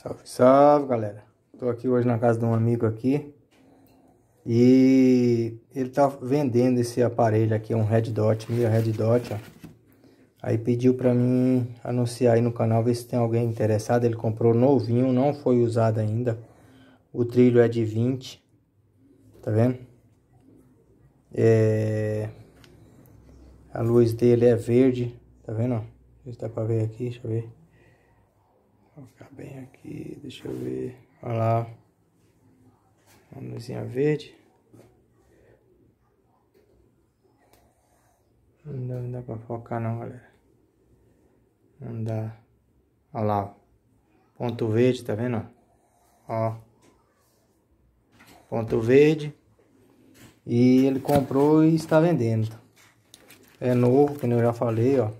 Salve, salve, galera. Tô aqui hoje na casa de um amigo aqui. E ele tá vendendo esse aparelho aqui, um Red Dot, Mira Red Dot, ó. Aí pediu pra mim anunciar aí no canal, ver se tem alguém interessado. Ele comprou novinho, não foi usado ainda. O trilho é de 20. Tá vendo? É... A luz dele é verde. Tá vendo? Não sei se dá pra ver aqui, deixa eu ver. Vou ficar bem aqui, deixa eu ver. Olha lá. Uma luzinha verde. Não dá, dá pra focar não, galera. Não dá. Olha lá. Ponto verde, tá vendo? Ó. Ponto verde. E ele comprou e está vendendo. É novo, como eu já falei, ó.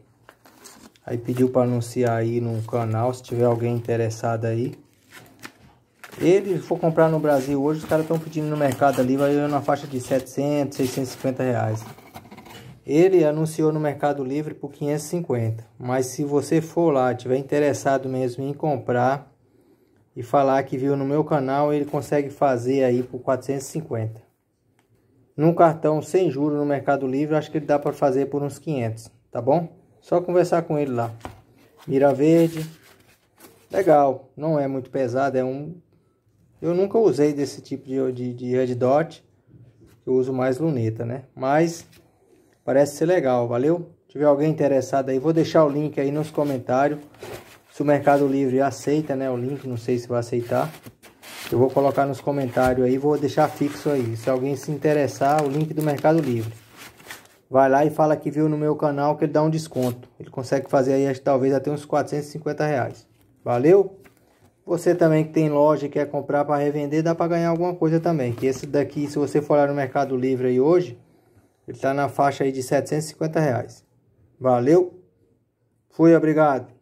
Aí pediu para anunciar aí no canal, se tiver alguém interessado aí. Ele, for comprar no Brasil hoje, os caras estão pedindo no mercado ali, vai na faixa de 700, 650 reais. Ele anunciou no Mercado Livre por 550. Mas se você for lá, tiver interessado mesmo em comprar e falar que viu no meu canal, ele consegue fazer aí por 450. Num cartão sem juros no Mercado Livre, acho que ele dá para fazer por uns 500, tá bom? Só conversar com ele lá. Mira verde. Legal. Não é muito pesado. É um... Eu nunca usei desse tipo de, de, de Red Dot. Eu uso mais luneta, né? Mas parece ser legal. Valeu? Se tiver alguém interessado aí, vou deixar o link aí nos comentários. Se o Mercado Livre aceita, né? O link, não sei se vai aceitar. Eu vou colocar nos comentários aí, vou deixar fixo aí. Se alguém se interessar, o link do Mercado Livre vai lá e fala que viu no meu canal que ele dá um desconto. Ele consegue fazer aí talvez até uns 450 reais. Valeu? Você também que tem loja e quer comprar para revender, dá para ganhar alguma coisa também. Que esse daqui, se você for lá no Mercado Livre aí hoje, ele está na faixa aí de 750 reais. Valeu? Fui, obrigado.